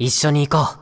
一緒に行こう。